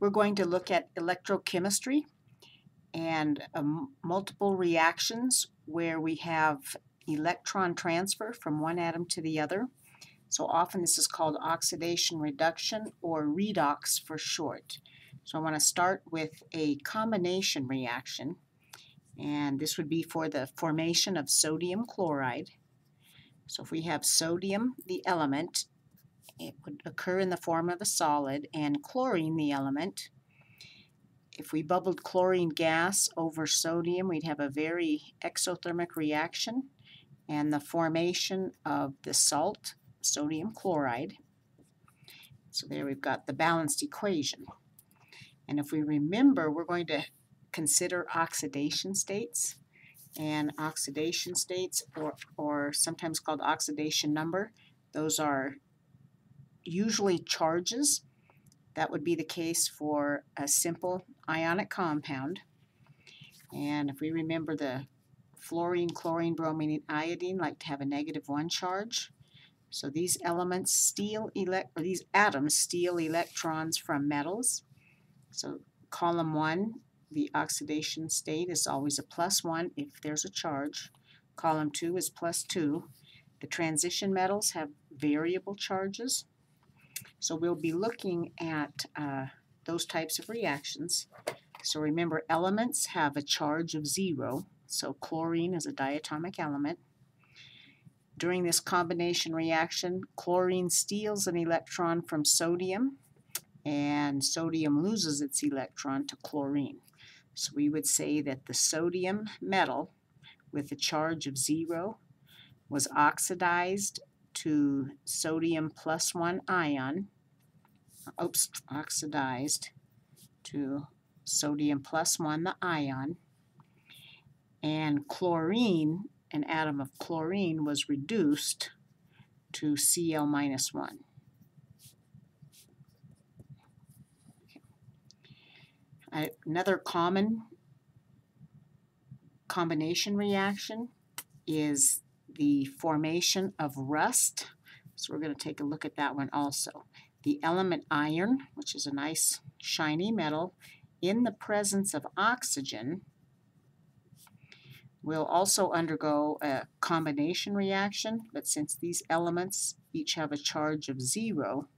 We're going to look at electrochemistry and um, multiple reactions where we have electron transfer from one atom to the other. So often this is called oxidation reduction or redox for short. So I want to start with a combination reaction and this would be for the formation of sodium chloride. So if we have sodium, the element, it would occur in the form of a solid, and chlorine, the element. If we bubbled chlorine gas over sodium, we'd have a very exothermic reaction and the formation of the salt, sodium chloride. So there we've got the balanced equation. And if we remember, we're going to consider oxidation states. And oxidation states, or, or sometimes called oxidation number, those are usually charges. That would be the case for a simple ionic compound. And if we remember the fluorine, chlorine, bromine, and iodine like to have a negative one charge. So these elements steal elect or these atoms steal electrons from metals. So column one the oxidation state is always a plus 1 if there's a charge. Column 2 is plus 2. The transition metals have variable charges. So we'll be looking at uh, those types of reactions. So remember, elements have a charge of 0. So chlorine is a diatomic element. During this combination reaction, chlorine steals an electron from sodium, and sodium loses its electron to chlorine. So we would say that the sodium metal with a charge of zero was oxidized to sodium plus one ion, oops, oxidized to sodium plus one, the ion, and chlorine, an atom of chlorine, was reduced to Cl minus 1. Another common combination reaction is the formation of rust. So we're going to take a look at that one also. The element iron, which is a nice shiny metal, in the presence of oxygen will also undergo a combination reaction, but since these elements each have a charge of zero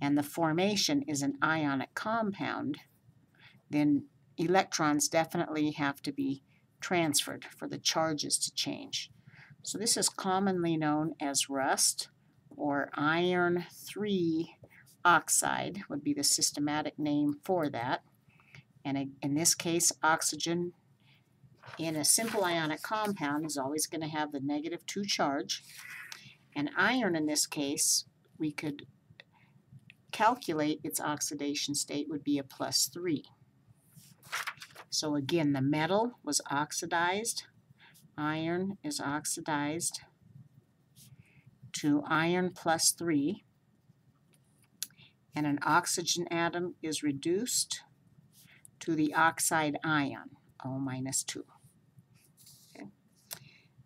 and the formation is an ionic compound, then electrons definitely have to be transferred for the charges to change. So this is commonly known as rust or iron 3 oxide would be the systematic name for that. And in this case, oxygen in a simple ionic compound is always going to have the negative 2 charge. And iron in this case, we could calculate its oxidation state would be a plus 3. So again, the metal was oxidized. Iron is oxidized to iron plus 3. And an oxygen atom is reduced to the oxide ion, O minus 2. Okay.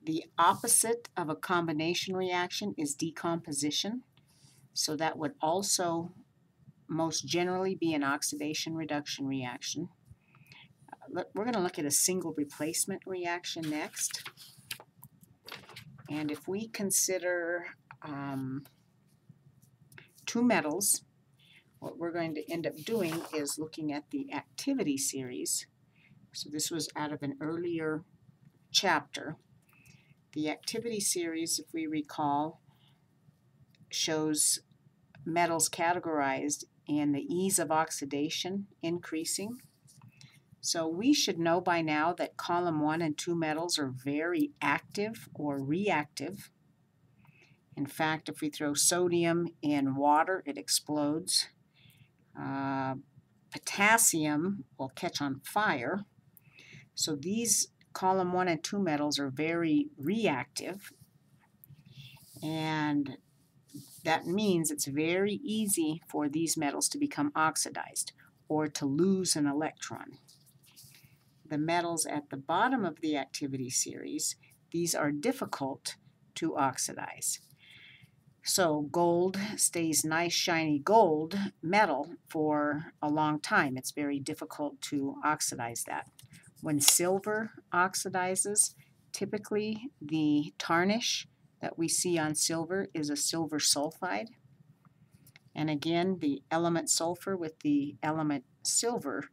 The opposite of a combination reaction is decomposition. So that would also most generally be an oxidation reduction reaction we're going to look at a single replacement reaction next. And if we consider um, two metals, what we're going to end up doing is looking at the activity series. So this was out of an earlier chapter. The activity series, if we recall, shows metals categorized and the ease of oxidation increasing so we should know by now that column 1 and 2 metals are very active or reactive. In fact, if we throw sodium in water, it explodes. Uh, potassium will catch on fire. So these column 1 and 2 metals are very reactive. And that means it's very easy for these metals to become oxidized or to lose an electron the metals at the bottom of the activity series, these are difficult to oxidize. So gold stays nice shiny gold metal for a long time. It's very difficult to oxidize that. When silver oxidizes, typically the tarnish that we see on silver is a silver sulfide. And again, the element sulfur with the element silver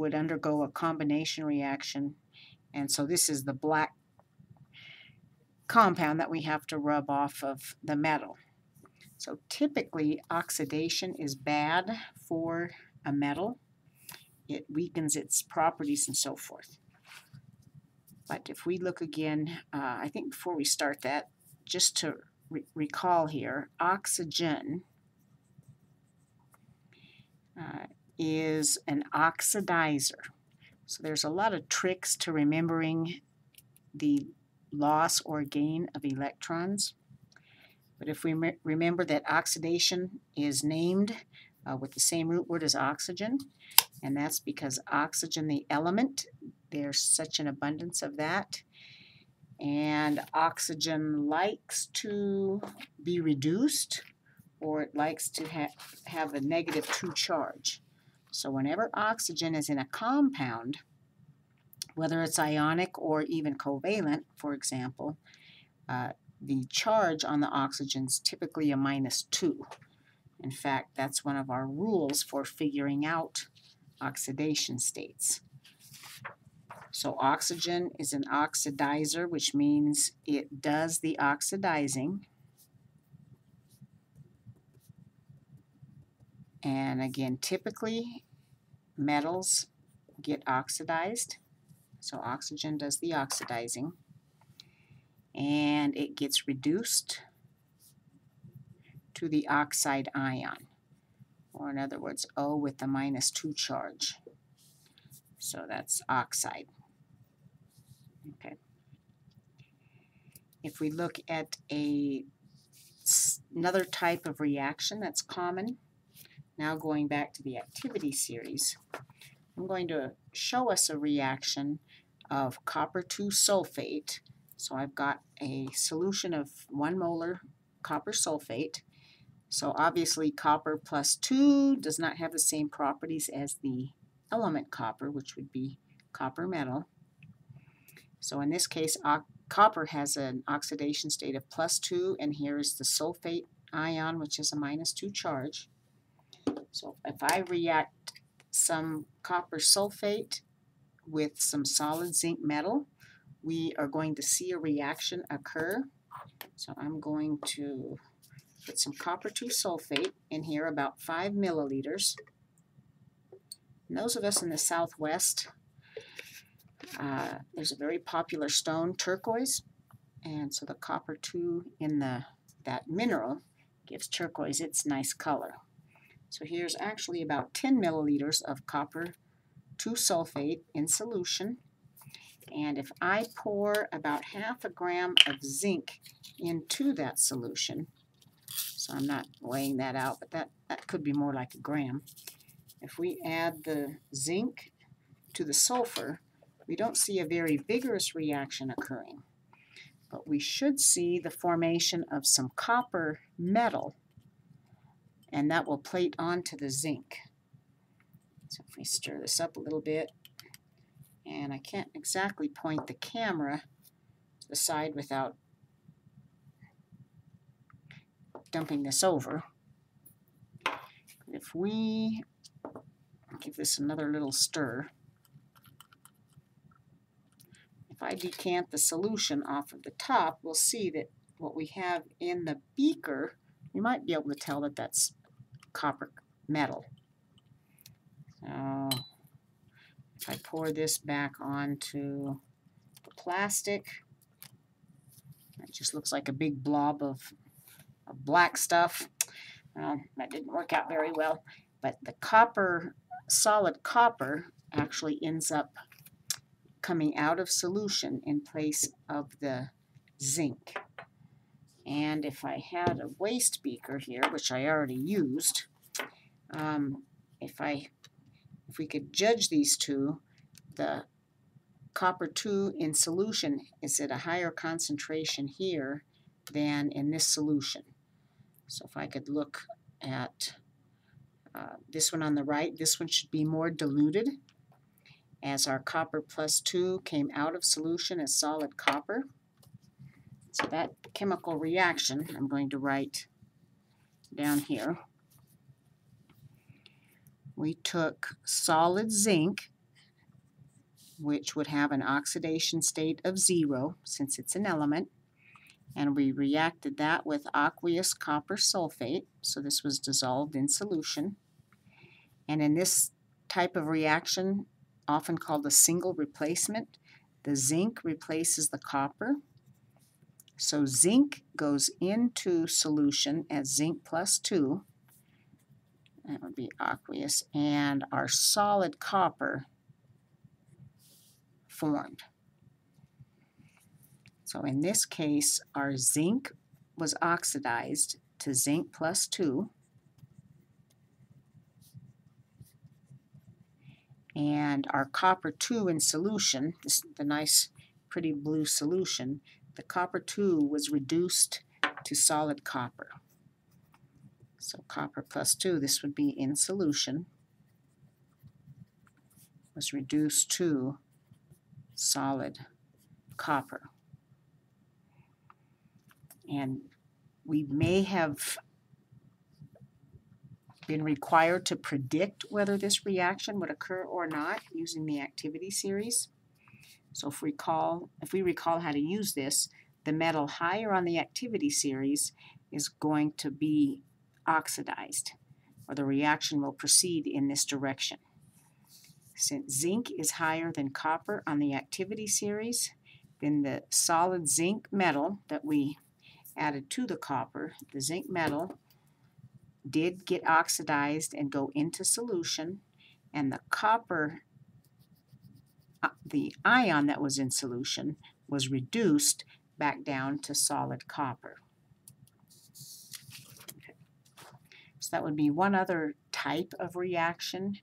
would undergo a combination reaction. And so this is the black compound that we have to rub off of the metal. So typically oxidation is bad for a metal. It weakens its properties and so forth. But if we look again, uh, I think before we start that, just to re recall here, oxygen uh, is an oxidizer. So there's a lot of tricks to remembering the loss or gain of electrons. But if we remember that oxidation is named uh, with the same root word as oxygen, and that's because oxygen, the element, there's such an abundance of that. And oxygen likes to be reduced or it likes to ha have a negative 2 charge. So whenever oxygen is in a compound, whether it's ionic or even covalent, for example, uh, the charge on the oxygen is typically a minus 2. In fact, that's one of our rules for figuring out oxidation states. So oxygen is an oxidizer, which means it does the oxidizing. And again, typically metals get oxidized. So oxygen does the oxidizing. And it gets reduced to the oxide ion. Or in other words, O with the minus 2 charge. So that's oxide. Okay. If we look at a another type of reaction that's common, now going back to the activity series, I'm going to show us a reaction of copper 2 sulfate. So I've got a solution of 1 molar copper sulfate. So obviously copper plus 2 does not have the same properties as the element copper, which would be copper metal. So in this case, copper has an oxidation state of plus 2, and here is the sulfate ion, which is a minus 2 charge. So if I react some copper sulfate with some solid zinc metal, we are going to see a reaction occur. So I'm going to put some copper 2 sulfate in here, about 5 milliliters. And those of us in the southwest, uh, there's a very popular stone, turquoise, and so the copper 2 in the that mineral gives turquoise its nice color. So here's actually about 10 milliliters of copper 2 sulfate in solution. And if I pour about half a gram of zinc into that solution, so I'm not weighing that out, but that, that could be more like a gram. If we add the zinc to the sulfur, we don't see a very vigorous reaction occurring, but we should see the formation of some copper metal and that will plate onto the zinc. So if we stir this up a little bit, and I can't exactly point the camera to the side without dumping this over. If we give this another little stir, if I decant the solution off of the top, we'll see that what we have in the beaker, you might be able to tell that that's copper metal. So if I pour this back onto the plastic, it just looks like a big blob of, of black stuff. Well, that didn't work out very well, but the copper, solid copper, actually ends up coming out of solution in place of the zinc. And if I had a waste beaker here, which I already used, um, if I if we could judge these two, the copper 2 in solution is at a higher concentration here than in this solution. So if I could look at uh, this one on the right, this one should be more diluted as our copper plus 2 came out of solution as solid copper. So that chemical reaction I'm going to write down here. We took solid zinc, which would have an oxidation state of zero since it's an element, and we reacted that with aqueous copper sulfate, so this was dissolved in solution. And in this type of reaction, often called a single replacement, the zinc replaces the copper. So zinc goes into solution as zinc plus 2. That would be aqueous. And our solid copper formed. So in this case, our zinc was oxidized to zinc plus 2. And our copper 2 in solution, this, the nice pretty blue solution, the copper 2 was reduced to solid copper. So copper plus 2, this would be in solution, was reduced to solid copper and we may have been required to predict whether this reaction would occur or not using the activity series. So if, recall, if we recall how to use this, the metal higher on the activity series is going to be oxidized, or the reaction will proceed in this direction. Since zinc is higher than copper on the activity series, then the solid zinc metal that we added to the copper, the zinc metal did get oxidized and go into solution, and the copper, the ion that was in solution, was reduced back down to solid copper. So that would be one other type of reaction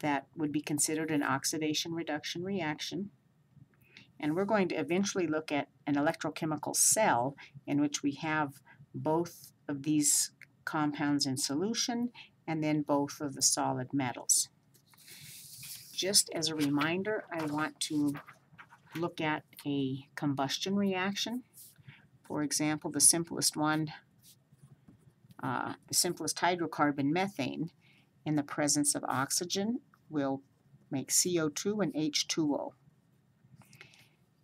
that would be considered an oxidation reduction reaction. And we're going to eventually look at an electrochemical cell in which we have both of these compounds in solution and then both of the solid metals. Just as a reminder, I want to look at a combustion reaction. For example, the simplest one, uh, the simplest hydrocarbon methane in the presence of oxygen will make CO2 and H2O.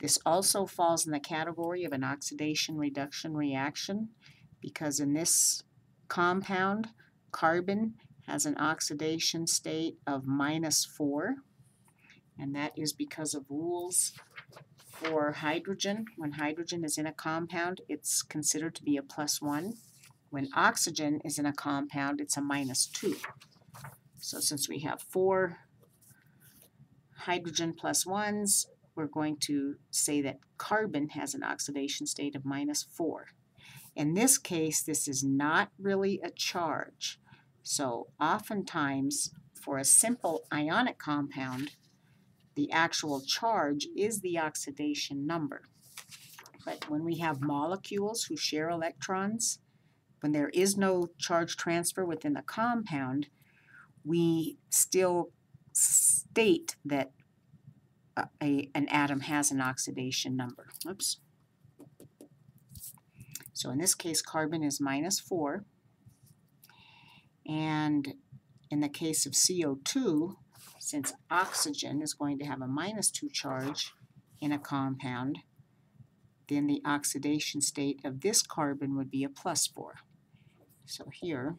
This also falls in the category of an oxidation reduction reaction because in this compound, carbon has an oxidation state of minus 4, and that is because of rules for hydrogen. When hydrogen is in a compound, it's considered to be a plus 1. When oxygen is in a compound, it's a minus 2. So since we have four hydrogen plus 1s, we're going to say that carbon has an oxidation state of minus 4. In this case, this is not really a charge. So oftentimes, for a simple ionic compound, the actual charge is the oxidation number. But when we have molecules who share electrons, when there is no charge transfer within the compound, we still state that uh, a, an atom has an oxidation number. Oops. So in this case, carbon is minus 4. And in the case of CO2, since oxygen is going to have a minus 2 charge in a compound, then the oxidation state of this carbon would be a plus 4. So here,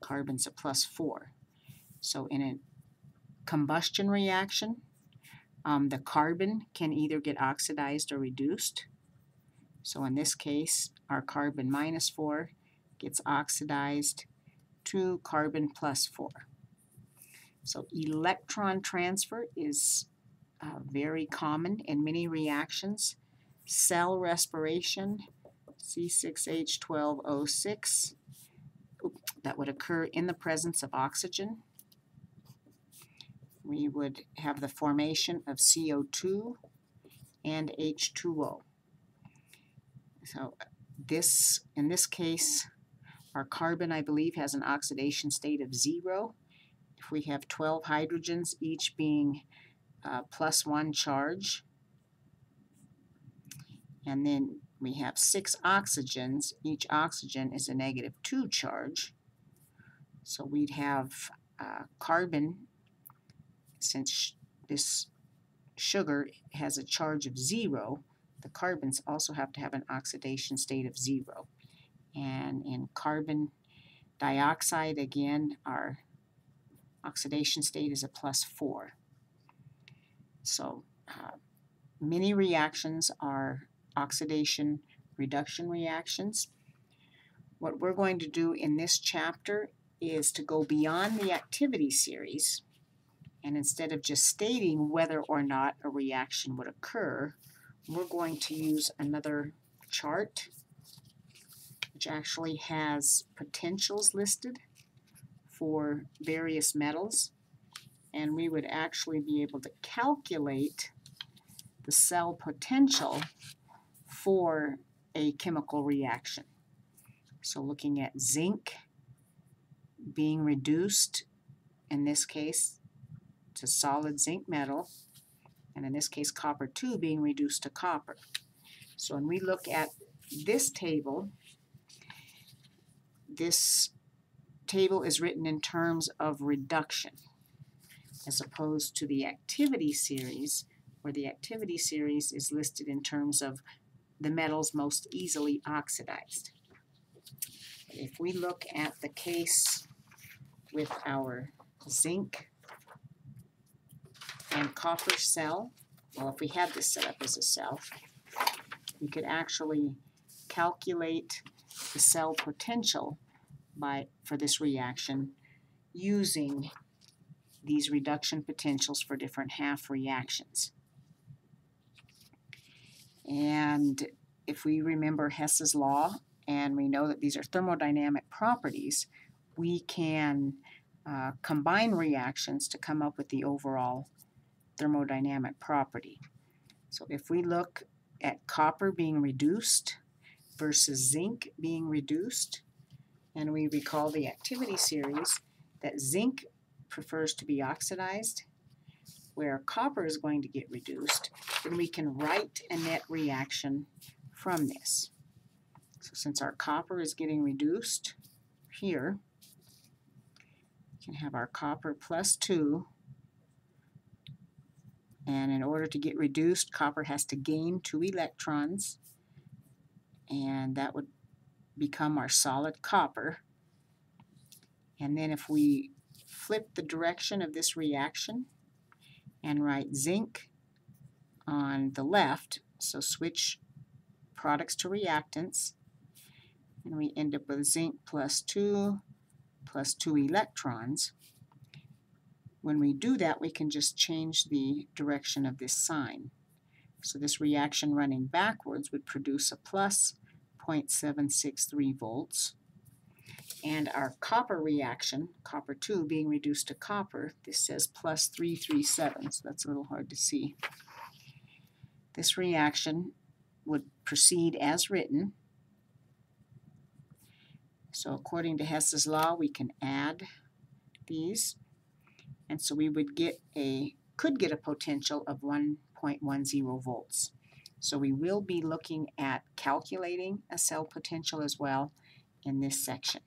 carbon's a plus 4. So in a combustion reaction, um, the carbon can either get oxidized or reduced. So in this case, our carbon minus 4 gets oxidized to carbon plus 4. So electron transfer is uh, very common in many reactions. Cell respiration, C6H12O6, that would occur in the presence of oxygen we would have the formation of CO2 and H2O. So this, in this case, Our carbon, I believe, has an oxidation state of zero. If we have 12 hydrogens, each being uh, plus one charge, and then we have six oxygens, each oxygen is a negative two charge. So we'd have uh, carbon, since sh this sugar has a charge of zero, the carbons also have to have an oxidation state of zero. And in carbon dioxide, again, our oxidation state is a plus four. So uh, many reactions are oxidation reduction reactions. What we're going to do in this chapter is to go beyond the activity series and instead of just stating whether or not a reaction would occur, we're going to use another chart which actually has potentials listed for various metals and we would actually be able to calculate the cell potential for a chemical reaction. So looking at zinc being reduced, in this case, to solid zinc metal, and in this case copper 2 being reduced to copper. So when we look at this table, this table is written in terms of reduction as opposed to the activity series where the activity series is listed in terms of the metals most easily oxidized. If we look at the case with our zinc and copper cell, well, if we had this set up as a cell, we could actually calculate the cell potential by for this reaction using these reduction potentials for different half reactions. And if we remember Hess's law, and we know that these are thermodynamic properties, we can uh, combine reactions to come up with the overall thermodynamic property. So if we look at copper being reduced versus zinc being reduced, and we recall the activity series that zinc prefers to be oxidized, where copper is going to get reduced, then we can write a net reaction from this. So since our copper is getting reduced here, we can have our copper plus 2 and in order to get reduced, copper has to gain two electrons, and that would become our solid copper. And then if we flip the direction of this reaction and write zinc on the left, so switch products to reactants, and we end up with zinc plus 2 plus 2 electrons. When we do that, we can just change the direction of this sign. So this reaction running backwards would produce a plus 0.763 volts. And our copper reaction, copper 2 being reduced to copper, this says plus 337, so that's a little hard to see. This reaction would proceed as written. So according to Hess's law, we can add these and so we would get a, could get a potential of 1.10 volts. So we will be looking at calculating a cell potential as well in this section.